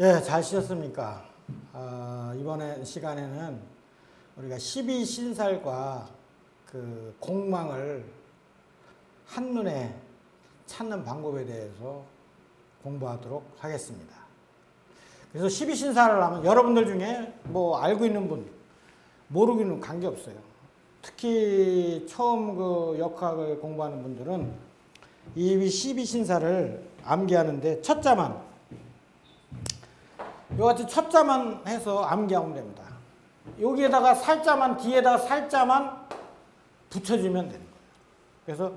예, 잘 쉬셨습니까? 아, 이번에 시간에는 우리가 12신살과 그 공망을 한눈에 찾는 방법에 대해서 공부하도록 하겠습니다. 그래서 12신사를 하면 여러분들 중에 뭐 알고 있는 분, 모르기는 관계없어요. 특히 처음 그 역학을 공부하는 분들은 이 12신사를 암기하는데 첫 자만 이같이 첫 자만 해서 암기하면 됩니다. 여기에다가 살자만 뒤에다가 살자만 붙여주면 되는 거예요. 그래서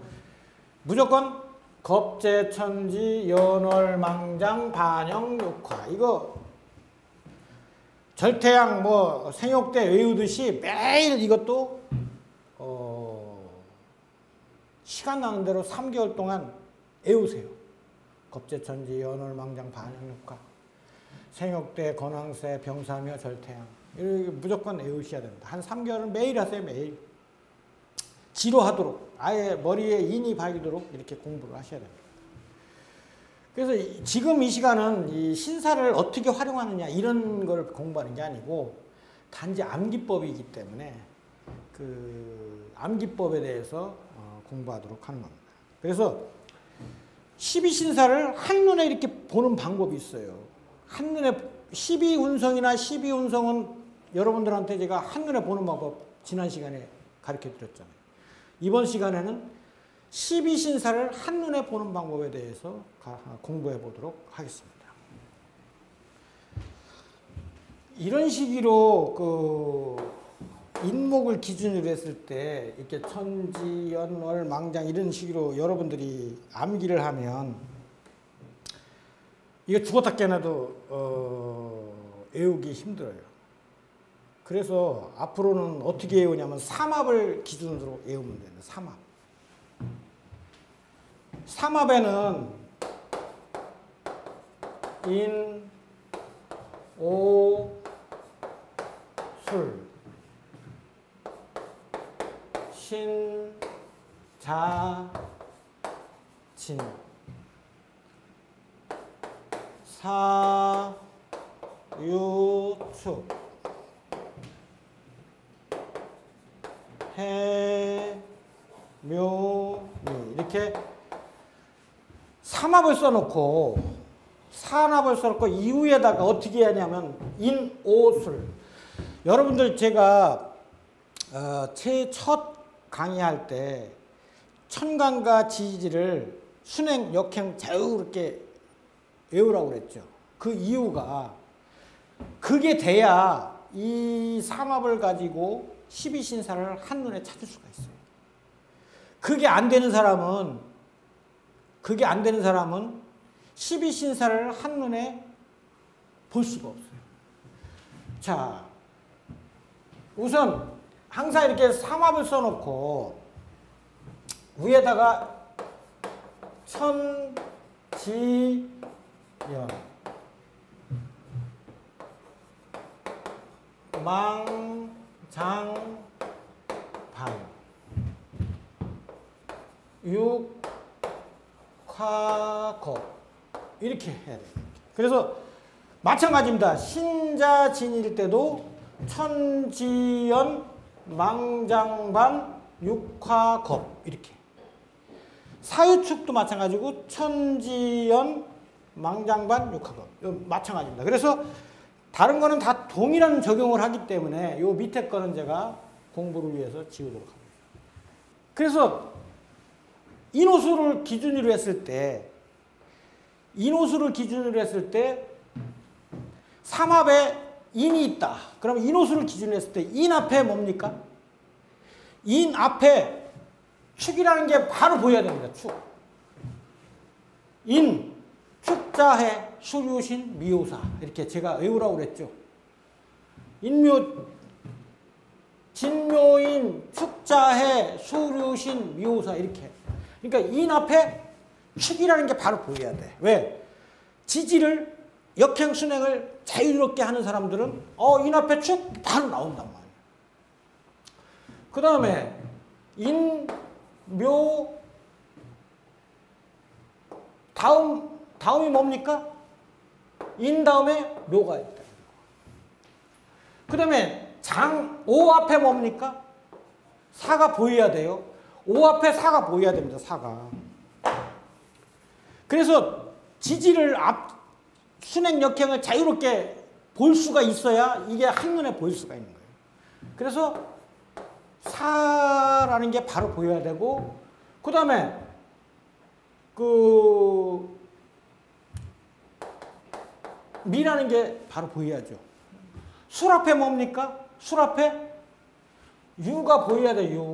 무조건 겁재천지 연월망장 반영 육화 이거 절태양 뭐 생육대 외우듯이 매일 이것도 어 시간 나는 대로 3개월 동안 외우세요. 겁재천지 연월망장 반영 육화 생육대 건황세 병사며 절태양 이렇게 무조건 외우셔야 됩니다. 한 3개월은 매일 하세요 매일. 지루하도록 아예 머리에 인이 박이도록 이렇게 공부를 하셔야 됩니다. 그래서 지금 이 시간은 이 신사를 어떻게 활용하느냐 이런 걸 공부하는 게 아니고 단지 암기법이기 때문에 그 암기법에 대해서 어, 공부하도록 하는 겁니다. 그래서 12신사를 한눈에 이렇게 보는 방법이 있어요. 한눈에 12운성이나 12운성은 여러분들한테 제가 한눈에 보는 방법 지난 시간에 가르쳐 드렸잖아요. 이번 시간에는 12신사를 한눈에 보는 방법에 대해서 공부해 보도록 하겠습니다. 이런 시기로 그 인목을 기준으로 했을 때 이렇게 천지, 연월, 망장 이런 식으로 여러분들이 암기를 하면 이거 죽었다 깨나도 어, 외우기 힘들어요. 그래서 앞으로는 어떻게 외우냐면 삼합을 기준으로 외우면 돼요. 삼합. 삼합에는 인, 오, 술, 신, 자, 진, 사, 유, 축, 해, 묘, 미. 이렇게 삼합을 써놓고 산합을 써놓고 이후에다가 어떻게 하냐면 인 오술. 여러분들 제가 어, 제첫 강의할 때 천간과 지지를 순행, 역행 자유롭게 외우라고 그랬죠. 그 이유가 그게 돼야 이 삼합을 가지고 12신사를 한눈에 찾을 수가 있어요. 그게 안 되는 사람은 그게 안 되는 사람은 12신사를 한눈에 볼 수가 없어요. 자, 우선 항상 이렇게 삼합을 써놓고 위에다가 천 지 연 망장반 육화겁 이렇게 해야 돼요. 그래서 마찬가지입니다. 신자진일 때도 천지연 망장반 육화겁 이렇게. 사유축도 마찬가지고 천지연 망장반 육화겁 마찬가지입니다. 그래서 다른 거는 다 동일한 적용을 하기 때문에 요 밑에 거는 제가 공부를 위해서 지우도록 합니다. 그래서 인오술을 기준으로 했을 때 인오술을 기준으로 했을 때 삼합에 인이 있다. 그럼 인오술을 기준으로 했을 때 인 앞에 뭡니까? 인 앞에 축이라는 게 바로 보여야 됩니다. 축. 인, 축자해, 술유신, 미오사. 이렇게 제가 외우라고 그랬죠. 인묘, 진묘인, 축자해, 술유신, 미오사. 이렇게. 그러니까 인 앞에 축이라는 게 바로 보여야 돼. 왜? 지지를 역행 순행을 자유롭게 하는 사람들은 어, 인 앞에 축 바로 나온단 말이야. 그 다음에 인, 묘, 다음, 다음이 뭡니까? 인 다음에 묘가 있다. 그 다음에 장, 오 앞에 뭡니까? 사가 보여야 돼요. 오 앞에 사가 보여야 됩니다. 사가. 그래서 지지를 앞, 순행 역행을 자유롭게 볼 수가 있어야 이게 한눈에 보일 수가 있는 거예요. 그래서 사라는 게 바로 보여야 되고 그 다음에 그 미라는 게 바로 보여야죠. 술 앞에 뭡니까? 술 앞에 유가 보여야 돼요.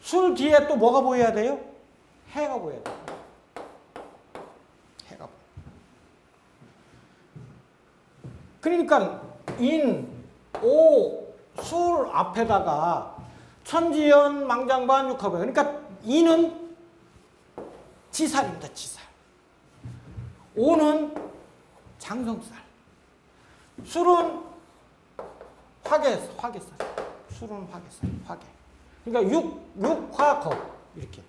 술 뒤에 또 뭐가 보여야 돼요? 해가 보여야 돼요. 해가. 그러니까 인, 오, 술 앞에다가 천지연, 망장반, 육합. 그러니까 인은 지살입니다. 지살. 오는 장성살. 술은 화계, 화계살. 술은 화계살. 화계. 그러니까 육, 육화겁. 이렇게.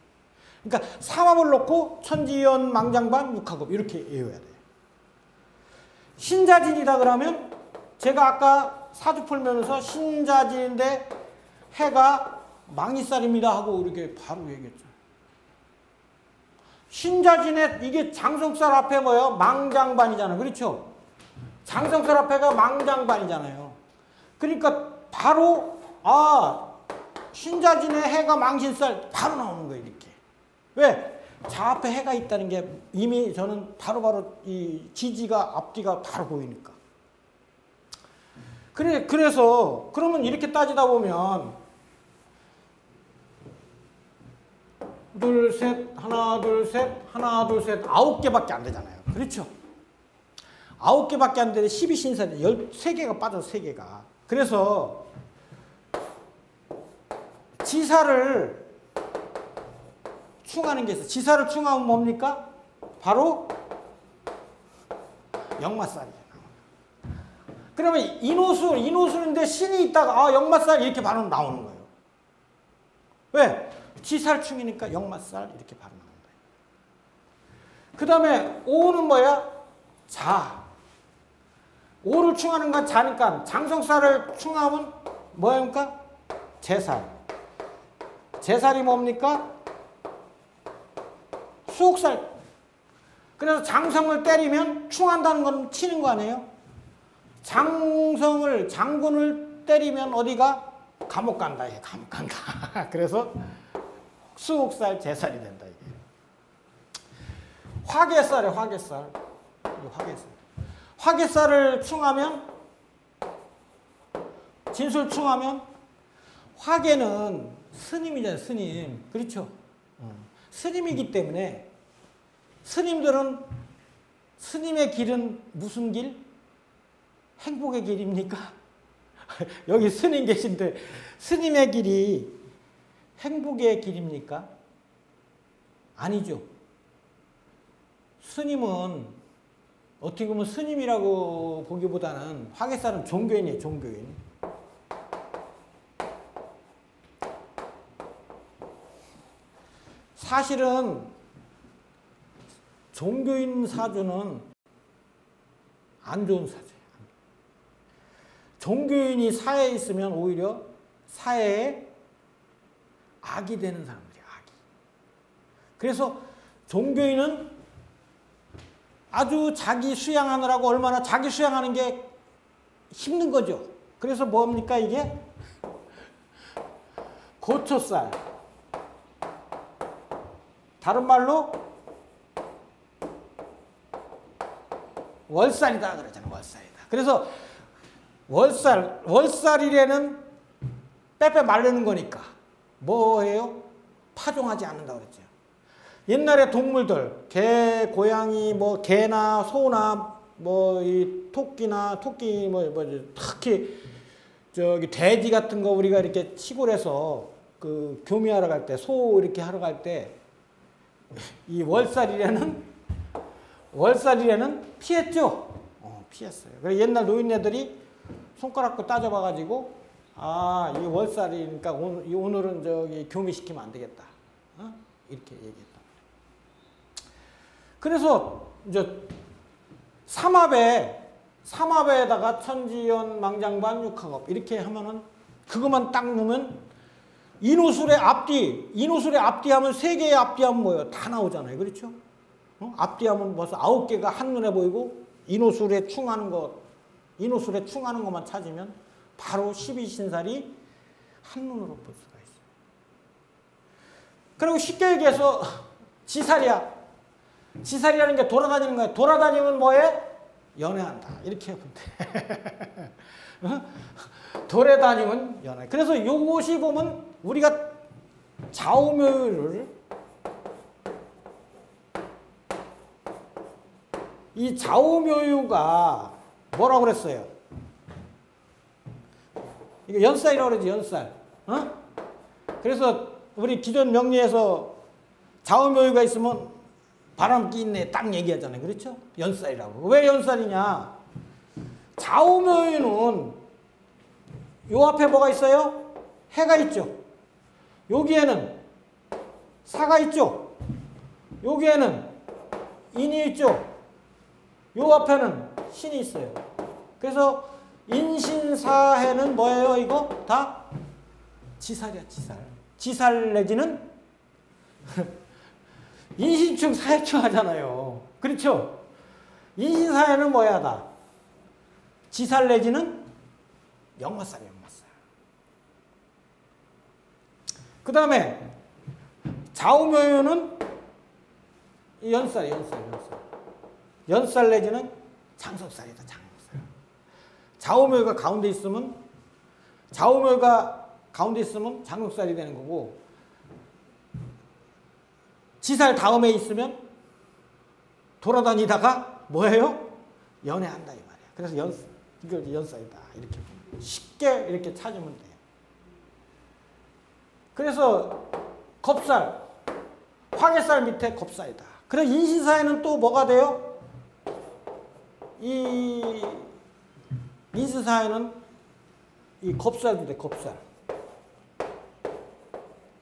그러니까 삼합을 놓고 천지연, 망장반, 육화겁. 이렇게 외워야 돼요. 신자진이다 그러면 제가 아까 사주 풀면서 신자진인데 해가 망이살입니다 하고 이렇게 바로 얘기했죠. 신자진에 이게 장성살 앞에 뭐예요? 망장반이잖아요. 그렇죠? 장성살 앞에가 망장반이잖아요. 그러니까 바로 아 신자진의 해가 망신살 바로 나오는 거예요. 이렇게. 왜? 자 앞에 해가 있다는 게 이미 저는 바로바로 바로 이 지지가 앞뒤가 바로 보이니까. 그래, 그래서, 그러면 이렇게 따지다 보면, 둘, 셋, 하나, 둘, 셋, 하나, 둘, 셋, 아홉 개밖에 안 되잖아요. 그렇죠? 아홉 개밖에 안 되는데 12신사는 13개가 빠져서 3개가. 그래서, 지사를 충하는 게 있어. 지사를 충하면 뭡니까? 바로 역마살이. 그러면 인호수, 인호수인데 신이 있다가 아 역마살 이렇게 바로 나오는 거예요. 왜? 지살충이니까 역마살 이렇게 나오는 거예요. 그 다음에 오는 뭐야? 자. 오를 충하는 건 자니까 장성살을 충하면 뭐입니까? 제살. 제살이 뭡니까? 수옥살. 그래서 장성을 때리면 충한다는 건 치는 거 아니에요? 장성을 장군을 때리면 어디가 감옥 간다. 해 감옥 간다. 그래서 수옥살 제살이 된다 이게. 화개살에 화개살. 화개살. 화개살을 충하면 진술 충하면 화개는 스님이잖아요. 스님. 그렇죠? 어. 스님이기 때문에 스님들은 스님의 길은 무슨 길? 행복의 길입니까? 여기 스님 계신데 스님의 길이 행복의 길입니까? 아니죠. 스님은 어떻게 보면 스님이라고 보기보다는 화계사는 종교인이에요, 종교인. 사실은 종교인 사주는 안 좋은 사주. 종교인이 사회에 있으면 오히려 사회에 악이 되는 사람들이야, 악이. 그래서 종교인은 아주 자기 수양하느라고 얼마나 자기 수양하는 게 힘든 거죠. 그래서 뭡니까, 이게? 고초살. 다른 말로 월살이다 그러잖아요, 월살이다. 그래서 월살, 월살이래는 빼빼 마르는 거니까 뭐예요? 파종하지 않는다 그랬죠. 옛날에 동물들, 개, 고양이, 뭐 개나 소나 뭐 이 토끼나 토끼 뭐, 뭐 특히 저기 돼지 같은 거 우리가 이렇게 시골에서 그 교미하러 갈 때, 소 이렇게 하러 갈 때 이 월살이래는 월살이래는 피했죠. 어, 피했어요. 그래 옛날 노인네들이 손가락도 따져봐가지고 아, 이 월살이니까 오늘, 오늘은 저기 교미시키면 안 되겠다. 어? 이렇게 얘기했다. 그래서 이제 삼합에 삼합에다가 천지연 망장반 육학업 이렇게 하면은 그것만 딱 놓으면 인호술의 앞뒤 인호술의 앞뒤 하면 세 개의 앞뒤 하면 뭐예요? 다 나오잖아요. 그렇죠? 어? 앞뒤 하면 벌써 아홉 개가 한눈에 보이고 인호술에 충하는 것 인호술에 충하는 것만 찾으면 바로 12신살이 한눈으로 볼 수가 있어요. 그리고 쉽게 얘기해서 지살이야. 지살이라는 게 돌아다니는 거야. 돌아다니면 뭐해? 연애한다. 이렇게. 어? 돌아다니면 연애. 그래서 요것이 보면 우리가 좌우묘를 이 좌우묘유가 뭐라고 그랬어요? 이게 연살이라고 그러지, 연살. 어? 그래서 우리 기존 명리에서 좌우묘유가 있으면 바람기 있네 딱 얘기하잖아요. 그렇죠? 연살이라고. 왜 연살이냐? 좌우묘유는 요 앞에 뭐가 있어요? 해가 있죠. 여기에는 사가 있죠. 여기에는 인이 있죠. 요 앞에는 신이 있어요. 그래서 인신사해는 뭐예요? 이거 다 지살이야, 지살. 지살 내지는 인신충 사해충 하잖아요. 그렇죠? 인신사해는 뭐야, 다? 지살 내지는 영마살, 영마살. 그 다음에 좌우묘유는 연살, 연살, 연살. 연살 내지는 장석살이다, 장석살. 좌우묘가 가운데 있으면 좌우묘가 가운데 있으면 장석살이 되는 거고 지살 다음에 있으면 돌아다니다가 뭐예요? 연애한다 이 말이야. 그래서 연 이걸 연살이다 이렇게 쉽게 이렇게 찾으면 돼요. 그래서 겁살 화개살 밑에 겁살이다. 그래서 인신사에는 또 뭐가 돼요? 이 인신사에는 이 겁살도 돼, 겁살.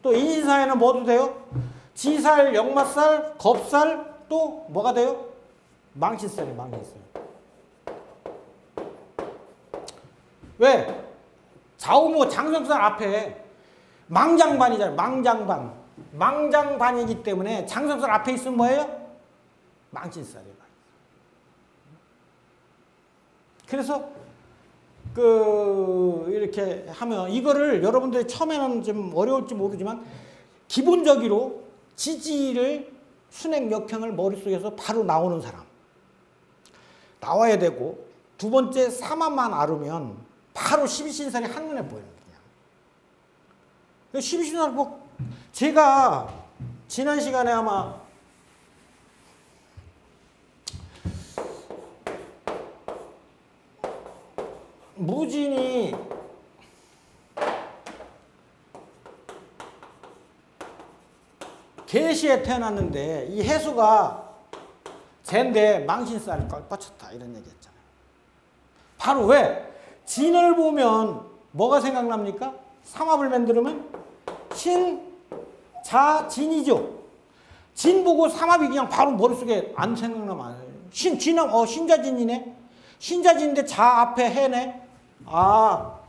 또 인신사에는 뭐도 돼요? 지살, 역마살, 겁살, 또 뭐가 돼요? 망신살이 망신살. 왜? 좌우모 장성살 앞에 망장반이잖아요. 망장반. 망장반이기 때문에 장성살 앞에 있으면 뭐예요? 망신살이에요. 그래서 그 이렇게 하면 이거를 여러분들이 처음에는 좀 어려울지 모르지만 기본적으로 지지를 순행 역행을 머릿속에서 바로 나오는 사람 나와야 되고 두 번째 사만만 알으면 바로 12신살이 한눈에 보여요. 그냥. 12신살 뭐 제가 지난 시간에 아마 무진이 개시에 태어났는데 이 해수가 쟤인데 망신살 뻗쳤다 이런 얘기 했잖아요. 바로 왜? 진을 보면 뭐가 생각납니까? 삼합을 만들면 신, 자, 진이죠. 진 보고 삼합이 그냥 바로 머릿속에 안 생각나면 안 해요. 신, 진은, 어, 신자진이네. 신자진인데 자 앞에 해네. 아,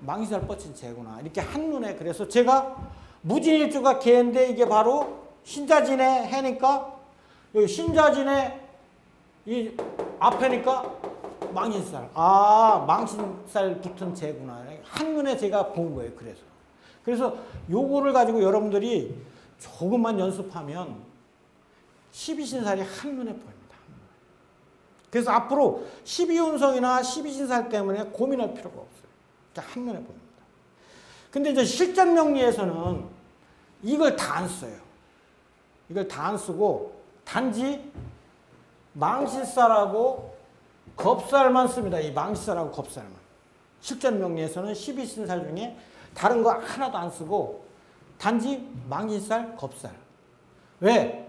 망신살 뻗친 재구나. 이렇게 한눈에 그래서 제가 무진일주가 개인데 이게 바로 신자진의 해니까 여기 신자진의 이 앞에니까 망신살. 아, 망신살 붙은 재구나. 한눈에 제가 본 거예요. 그래서. 그래서 요거를 가지고 여러분들이 조금만 연습하면 12신살이 한눈에 보입니다. 그래서 앞으로 12운성이나 12신살 때문에 고민할 필요가 없어요. 한눈에 보입니다. 근데 이제 실전 명리에서는 이걸 다 안 써요. 이걸 다 안 쓰고 단지 망신살하고 겁살만 씁니다. 이 망신살하고 겁살만. 실전 명리에서는 12신살 중에 다른 거 하나도 안 쓰고 단지 망신살, 겁살. 왜?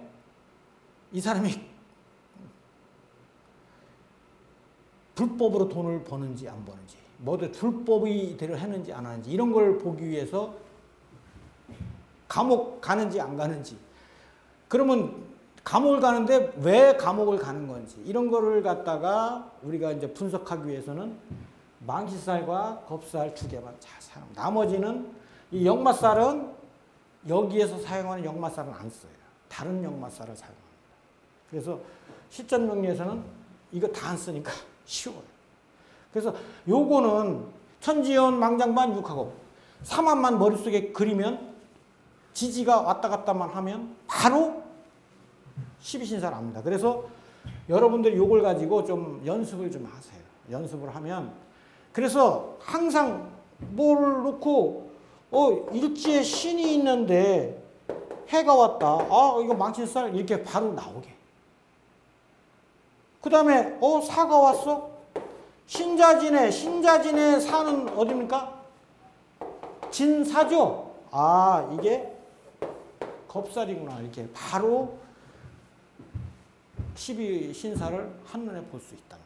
이 사람이 불법으로 돈을 버는지 안 버는지, 모두 불법이 대로 했는지 안 하는지 이런 걸 보기 위해서 감옥 가는지 안 가는지 그러면 감옥을 가는데 왜 감옥을 가는 건지 이런 거를 갖다가 우리가 이제 분석하기 위해서는 망치살과 겁살 두 개만 잘 사용. 나머지는 이 역마살은 여기에서 사용하는 역마살은 안 써요. 다른 역마살을 사용합니다. 그래서 시점 명리에서는 이거 다 안 쓰니까 쉬워요. 그래서 요거는 천지연 망장반 육하고 사만만 머릿속에 그리면 지지가 왔다 갔다만 하면 바로 12신사를 압니다. 그래서 여러분들 요걸 가지고 좀 연습을 좀 하세요. 연습을 하면 그래서 항상 뭘 놓고 어 일지에 신이 있는데 해가 왔다. 아 이거 망친살 이렇게 바로 나오게. 그 다음에 어 사가 왔어. 신자진에 신자진에 사는 어디입니까? 진사죠. 아 이게 겁살이구나 이렇게 바로 12신사를 한눈에 볼수 거예요.